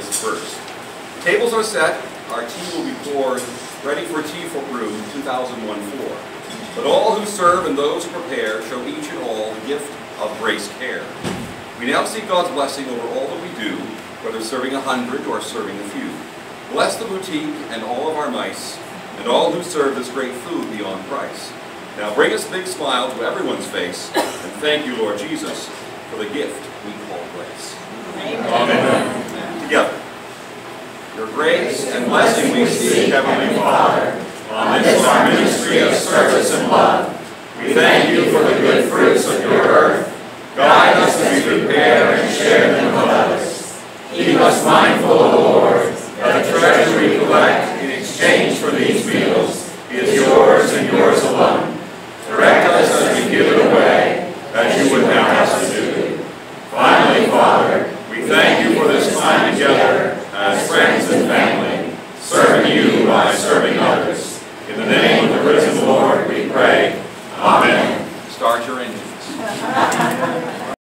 this first. Tables are set, our tea will be poured, ready for tea for room 2001-4. But all who serve and those who prepare show each and all the gift of grace care. We now seek God's blessing over all that we do, whether serving a hundred or serving a few. Bless the boutique and all of our mice, and all who serve this great food beyond price. Now bring us a big smile to everyone's face, and thank you, Lord Jesus, for the gift we call grace. Amen. Your grace and blessing we seek, Heavenly Father, on this our ministry of service and love. We thank you for the good fruits of your earth. Guide us as we prepare and share them with others. Keep us mindful, O Lord, that the treasure we collect in exchange for these meals is yours and yours alone. Direct us as we give it away, as you would have us to do. Finally, Father, we thank you for this time together as friends and family, serving you by serving others. In the name of the risen Lord, we pray. Amen. Start your engines.